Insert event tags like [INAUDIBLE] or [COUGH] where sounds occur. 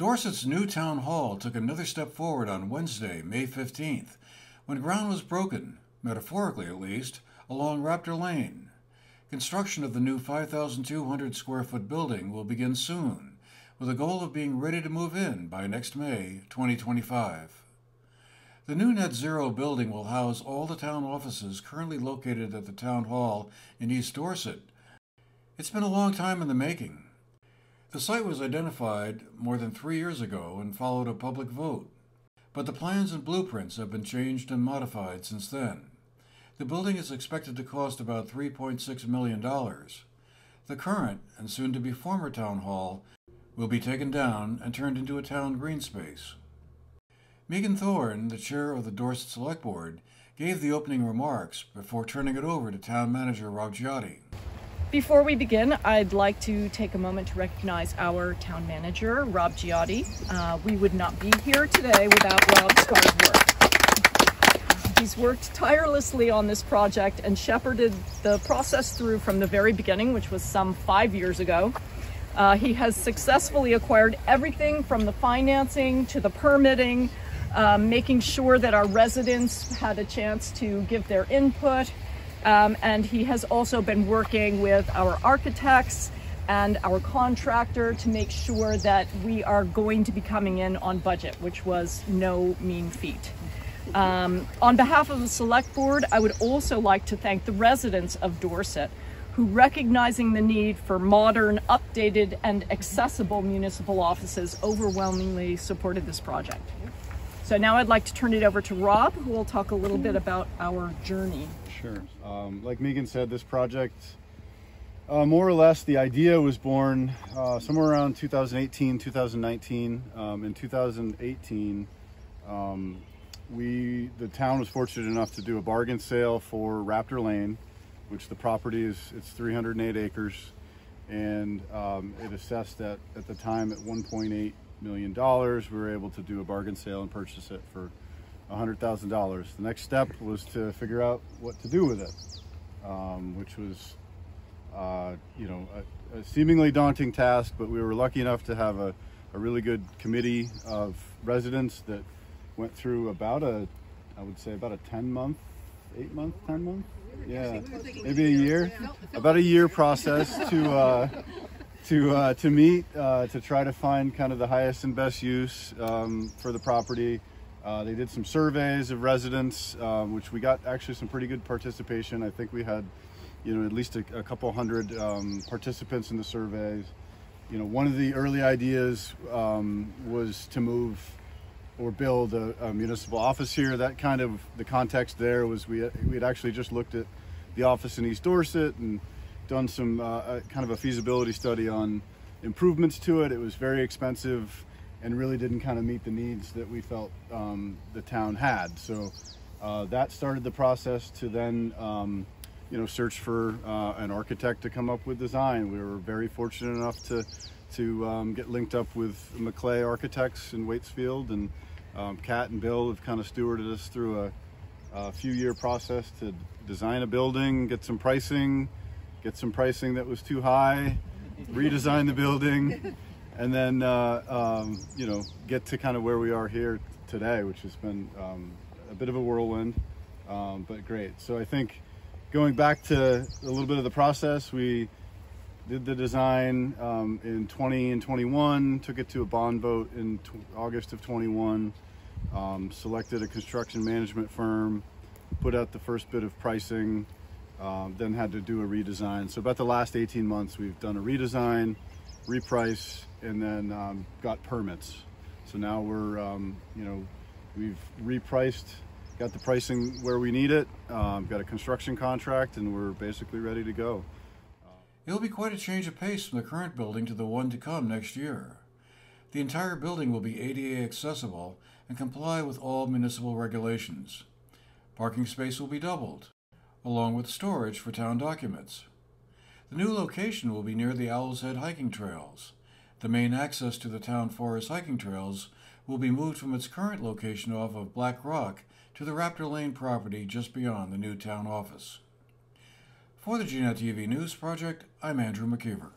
Dorset's new town hall took another step forward on Wednesday, May 15th, when ground was broken, metaphorically at least, along Raptor Lane. Construction of the new 5,200 square foot building will begin soon, with a goal of being ready to move in by next May 2025. The new Net Zero building will house all the town offices currently located at the Town Hall in East Dorset. It's been a long time in the making. The site was identified more than three years ago and followed a public vote, but the plans and blueprints have been changed and modified since then. The building is expected to cost about $3.6 million. The current and soon to be former town hall will be taken down and turned into a town green space. Megan Thorne, the chair of the Dorset Select Board, gave the opening remarks before turning it over to town manager Rob Gaiotti. Before we begin, I'd like to take a moment to recognize our town manager, Rob Gaiotti. Uh, we would not be here today without Rob's hard work. He's worked tirelessly on this project and shepherded the process through from the very beginning, which was some five years ago. Uh, he has successfully acquired everything from the financing to the permitting, um, making sure that our residents had a chance to give their input. Um, and he has also been working with our architects and our contractor to make sure that we are going to be coming in on budget, which was no mean feat. Um, on behalf of the select board, I would also like to thank the residents of Dorset who recognizing the need for modern, updated, and accessible municipal offices overwhelmingly supported this project. So now I'd like to turn it over to Rob, who will talk a little bit about our journey. Sure. Um, like Megan said, this project, uh, more or less, the idea was born uh, somewhere around 2018, 2019. Um, in 2018, um, we, the town was fortunate enough to do a bargain sale for Raptor Lane, which the property is, it's 308 acres, and um, it assessed at, at the time at 1.8 million dollars. We were able to do a bargain sale and purchase it for $100,000. The next step was to figure out what to do with it, um, which was, uh, you know, a, a, seemingly daunting task, but we were lucky enough to have a, a really good committee of residents that went through about a, I would say about a 10 month, eight month, 10 month, yeah, maybe a year, about a year process to uh, [LAUGHS] to uh, to meet uh, to try to find kind of the highest and best use um, for the property. Uh, they did some surveys of residents, um, which we got actually some pretty good participation. I think we had, you know, at least a, a couple hundred um, participants in the surveys. You know, one of the early ideas um, was to move or build a, a, municipal office here. That kind of the context there was we we had actually just looked at the office in East Dorset and done some uh, kind of a feasibility study on improvements to it. It was very expensive and really didn't kind of meet the needs that we felt um, the town had. So uh, that started the process to then, um, you know, search for uh, an architect to come up with design. We were very fortunate enough to to um, get linked up with Maclay Architects in Waitsfield, and um, Kat and Bill have kind of stewarded us through a, a few year process to design a building, get some pricing, get some pricing that was too high, redesign the building, and then uh, um, you know get to kind of where we are here today, which has been um, a bit of a whirlwind, um, but great. So I think going back to a little bit of the process, we did the design um, in 20 and 21, took it to a bond vote in August of 21, um, selected a construction management firm, put out the first bit of pricing, um, then had to do a redesign. So about the last 18 months, we've done a redesign, reprice, and then um, got permits. So now we're, um, you know, we've repriced, got the pricing where we need it, um, got a construction contract, and we're basically ready to go. It'll be quite a change of pace from the current building to the one to come next year. The entire building will be ADA accessible and comply with all municipal regulations. Parking space will be doubled, along with storage for town documents. The new location will be near the Owl's Head hiking trails. The main access to the town forest hiking trails will be moved from its current location off of Black Rock to the Raptor Lane property just beyond the new town office. For the GNAT TV News Project, I'm Andrew McKeever.